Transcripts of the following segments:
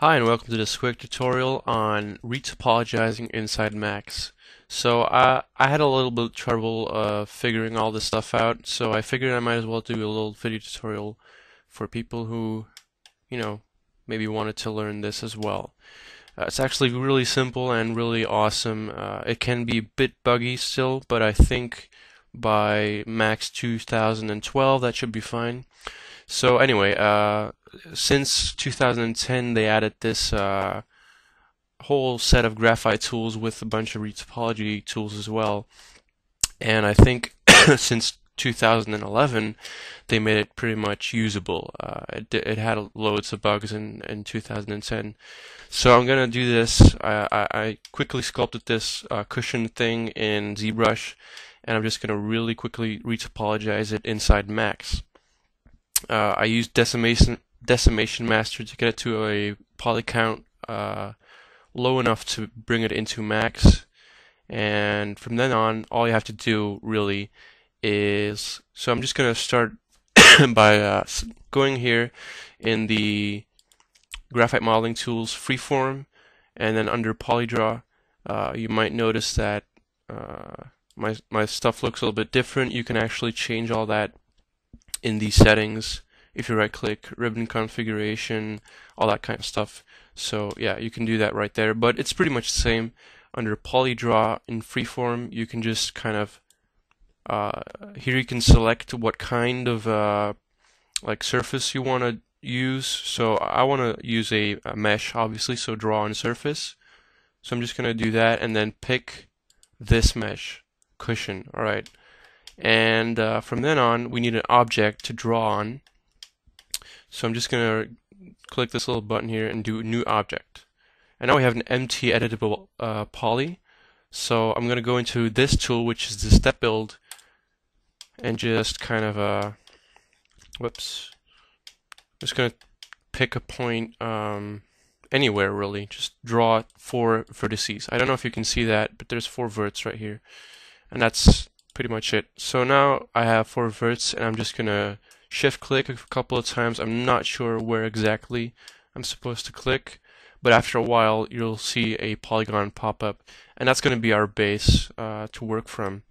Hi and welcome to this quick tutorial on retopologizing inside Max. So uh, I had a little bit of trouble uh, figuring all this stuff out, so I figured I might as well do a little video tutorial for people who, you know, maybe wanted to learn this as well. Uh, it's actually really simple and really awesome. Uh, it can be a bit buggy still, but I think by Max 2012 that should be fine. So anyway, uh, since 2010 they added this uh, whole set of graphite tools with a bunch of retopology tools as well. And I think since 2011 they made it pretty much usable. Uh, it, it had loads of bugs in, in 2010. So I'm gonna do this. I, I, I quickly sculpted this uh, cushion thing in ZBrush and I'm just gonna really quickly retopologize it inside Max. Uh, I used decimation decimation master to get it to a poly count uh, low enough to bring it into max. And from then on, all you have to do really is so I'm just gonna start by uh, going here in the graphite modeling tools freeform, and then under polydraw, uh, you might notice that uh, my my stuff looks a little bit different. You can actually change all that in these settings if you right click ribbon configuration all that kind of stuff. So yeah you can do that right there. But it's pretty much the same. Under polydraw in freeform you can just kind of uh, here you can select what kind of uh, like surface you want to use. So I want to use a, a mesh obviously so draw on surface. So I'm just gonna do that and then pick this mesh cushion. Alright and uh, from then on we need an object to draw on. So I'm just going to click this little button here and do new object. And now we have an empty editable uh, poly. So I'm going to go into this tool which is the step build and just kind of uh, whoops. I'm just going to pick a point um, anywhere really. Just draw four vertices. I don't know if you can see that but there's four verts right here and that's pretty much it. So now I have four verts and I'm just gonna shift click a couple of times. I'm not sure where exactly I'm supposed to click, but after a while you'll see a polygon pop up and that's going to be our base uh, to work from.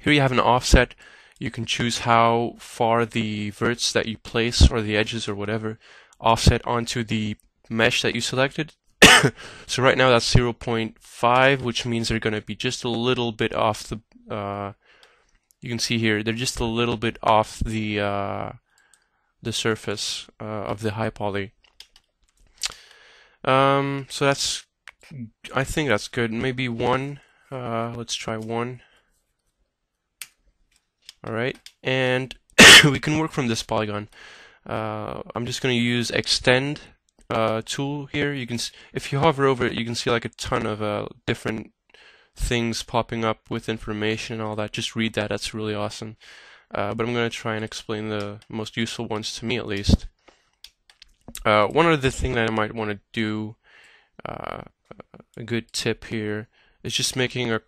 Here you have an offset. You can choose how far the verts that you place or the edges or whatever offset onto the mesh that you selected. so right now that's 0.5 which means they're going to be just a little bit off the uh, you can see here they're just a little bit off the uh, the surface uh, of the high poly. Um, so that's I think that's good. Maybe one. Uh, let's try one. All right, and we can work from this polygon. Uh, I'm just going to use extend uh, tool here. You can, if you hover over it, you can see like a ton of uh, different things popping up with information and all that. Just read that. That's really awesome. Uh, but I'm going to try and explain the most useful ones to me at least. Uh, one other thing that I might want to do, uh, a good tip here, is just making a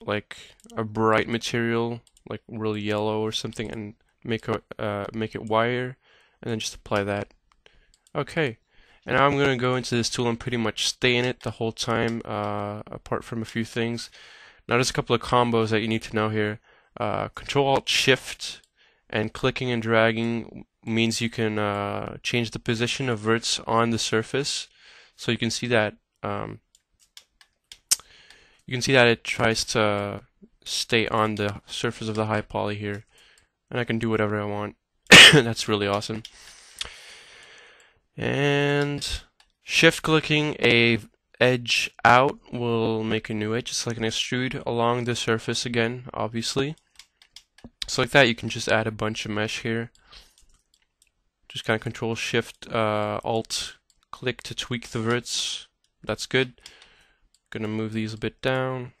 like a bright material, like really yellow or something, and make a uh, make it wire, and then just apply that. Okay, and now I'm going to go into this tool and pretty much stay in it the whole time, uh, apart from a few things. Now there's a couple of combos that you need to know here. Uh, Control Alt Shift and clicking and dragging means you can uh, change the position of verts on the surface. So you can see that um, you can see that it tries to stay on the surface of the high poly here, and I can do whatever I want. That's really awesome and shift clicking a edge out will make a new edge. Just like an extrude along the surface again obviously. So like that you can just add a bunch of mesh here. Just kind of control shift uh, alt click to tweak the verts. That's good. Gonna move these a bit down.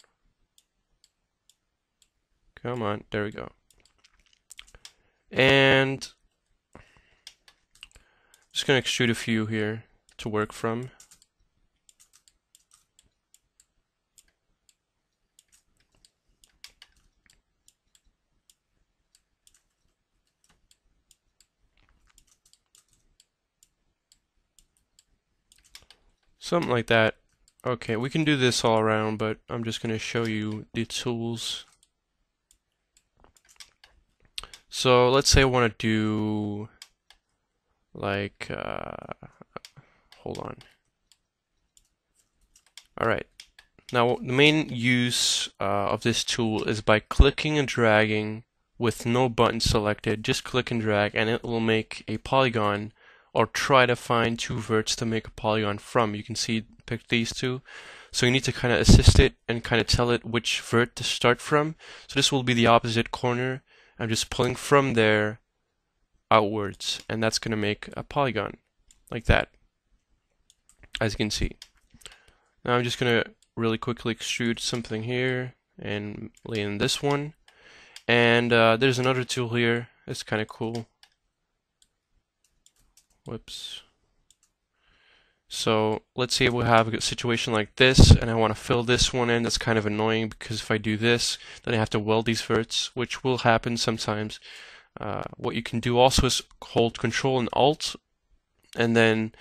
Come on there we go. And just going to extrude a few here to work from. Something like that. Okay, we can do this all around, but I'm just going to show you the tools. So let's say I want to do like, uh, hold on. Alright, now the main use uh, of this tool is by clicking and dragging with no button selected, just click and drag and it will make a polygon or try to find two verts to make a polygon from. You can see, pick these two. So you need to kind of assist it and kind of tell it which vert to start from. So this will be the opposite corner. I'm just pulling from there outwards and that's going to make a polygon like that as you can see. Now I'm just going to really quickly extrude something here and lay in this one. And uh, there's another tool here. It's kind of cool. Whoops. So let's say we have a situation like this and I want to fill this one in. That's kind of annoying because if I do this, then I have to weld these verts, which will happen sometimes. Uh, what you can do also is hold Control and Alt and then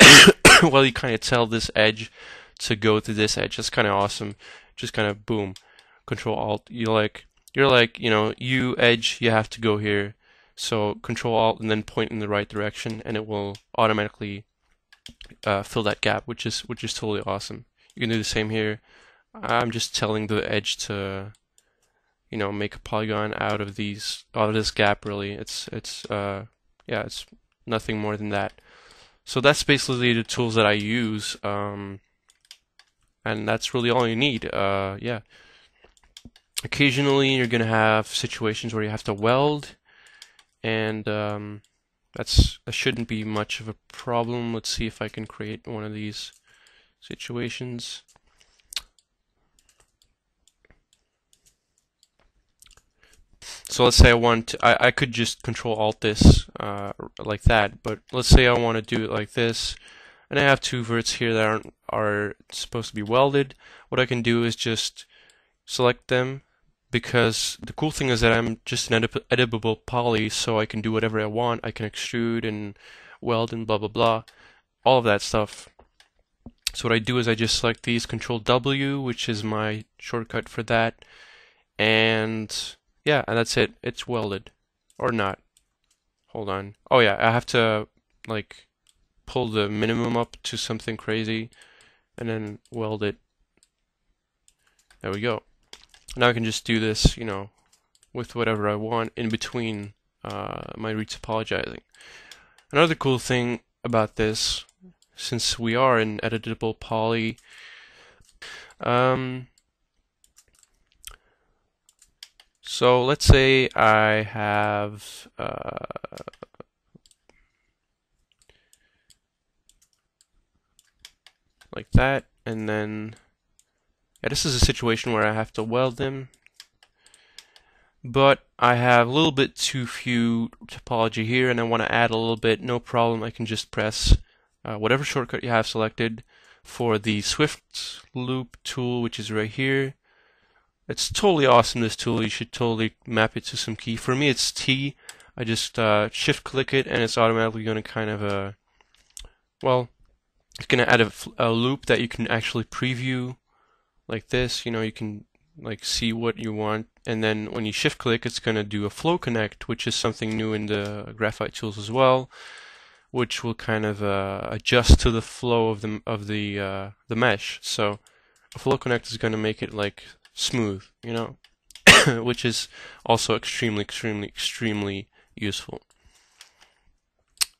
well you kind of tell this edge to go to this edge. That's kind of awesome. Just kind of boom, Control Alt. You like you're like you know you edge. You have to go here. So Control Alt and then point in the right direction, and it will automatically uh, fill that gap, which is which is totally awesome. You can do the same here. I'm just telling the edge to you know make a polygon out of these out of this gap. Really, it's it's uh, yeah, it's nothing more than that. So that's basically the tools that I use. Um, and that's really all you need. Uh, yeah. Occasionally, you're gonna have situations where you have to weld, and um, that's that shouldn't be much of a problem. Let's see if I can create one of these situations. So let's say I want to, I, I could just control alt this uh, like that, but let's say I want to do it like this and I have two verts here that aren't, are supposed to be welded. What I can do is just select them because the cool thing is that I'm just an edit editable poly so I can do whatever I want. I can extrude and weld and blah blah blah. All of that stuff. So what I do is I just select these, Control W, which is my shortcut for that. And yeah, and that's it. It's welded. Or not. Hold on. Oh yeah, I have to like pull the minimum up to something crazy and then weld it. There we go. Now I can just do this, you know, with whatever I want in between uh, my apologizing. Another cool thing about this, since we are in editable poly, um, so let's say I have uh, like that and then yeah, this is a situation where I have to weld them but I have a little bit too few topology here and I want to add a little bit no problem I can just press uh, whatever shortcut you have selected for the Swift loop tool which is right here it's totally awesome this tool you should totally map it to some key for me it's T I just uh, shift click it and it's automatically going to kind of uh, well it's going to add a, a, loop that you can actually preview like this. You know, you can like see what you want, and then when you shift click, it's going to do a flow connect, which is something new in the graphite tools as well, which will kind of uh, adjust to the flow of the of the uh, the mesh. So a flow connect is going to make it like smooth, you know, which is also extremely, extremely, extremely useful.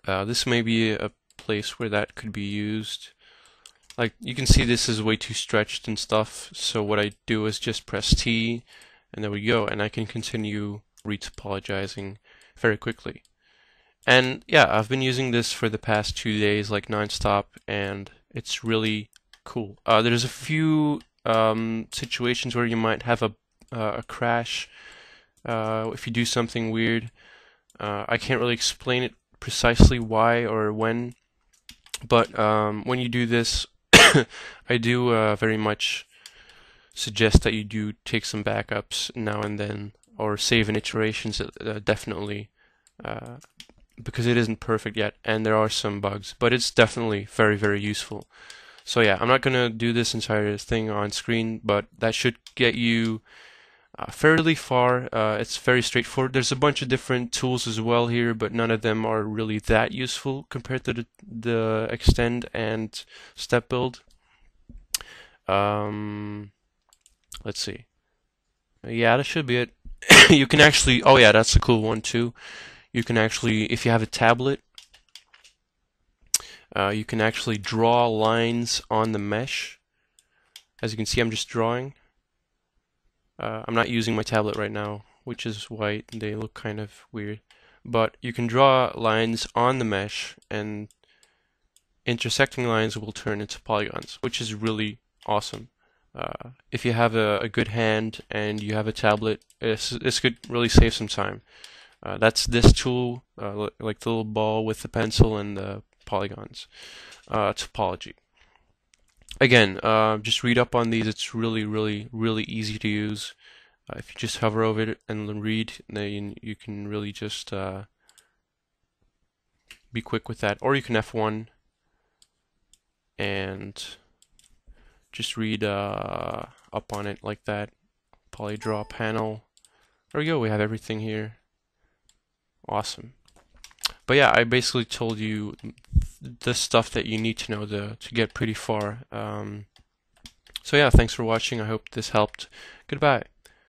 Uh, this may be a place where that could be used. Like you can see this is way too stretched and stuff, so what I do is just press T and there we go, and I can continue retopologizing very quickly. And yeah, I've been using this for the past two days like nonstop and it's really cool. Uh, there's a few um, situations where you might have a, uh, a crash uh, if you do something weird. Uh, I can't really explain it precisely why or when but um, when you do this, I do uh, very much suggest that you do take some backups now and then, or save in iterations. Uh, definitely uh, because it isn't perfect yet, and there are some bugs, but it's definitely very, very useful. So yeah, I'm not gonna do this entire thing on screen, but that should get you uh, fairly far. Uh, it's very straightforward. There's a bunch of different tools as well here, but none of them are really that useful compared to the, the extend and step build. Um, let's see. Yeah, that should be it. you can actually, oh yeah, that's a cool one too. You can actually, if you have a tablet, uh, you can actually draw lines on the mesh. As you can see, I'm just drawing. Uh, I'm not using my tablet right now, which is white. They look kind of weird. But you can draw lines on the mesh, and intersecting lines will turn into polygons, which is really awesome. Uh, if you have a, a, good hand and you have a tablet, this, this could really save some time. Uh, that's this tool, uh, like the little ball with the pencil and the polygons. Uh, topology again, uh, just read up on these. It's really, really, really easy to use. Uh, if you just hover over it and read, then you can really just uh, be quick with that. Or you can F1 and just read uh, up on it like that. Polydraw panel. There we go. We have everything here. Awesome. But yeah, I basically told you the stuff that you need to know to, to get pretty far. Um, so yeah, thanks for watching. I hope this helped. Goodbye.